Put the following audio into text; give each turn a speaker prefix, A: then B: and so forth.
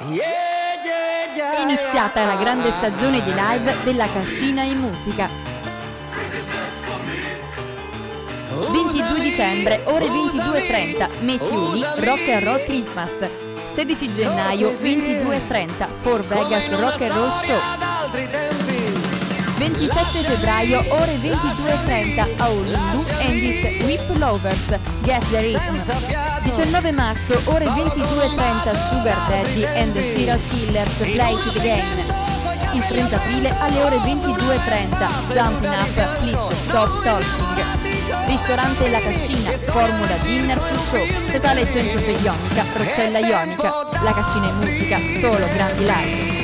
A: È iniziata la grande stagione di live della Cascina in Musica. 22 dicembre, ore 22.30, Matthew Lee, Rock and Roll Christmas. 16 gennaio, 22.30, For Vegas Rock and Roll Show. 27 febbraio, ore 22.30, All in Blue Lovers, Get the Rhythm. 19 marzo, ore 22.30, Sugar Daddy and the Serial Killers, Play It Again. Il 30 aprile alle ore 22.30, Jumping Up, Please Stop Talking. Ristorante La Cascina, Formula Dinner to Show, totale 106 Ionica, Procella Ionica, La Cascina in musica, solo grandi live.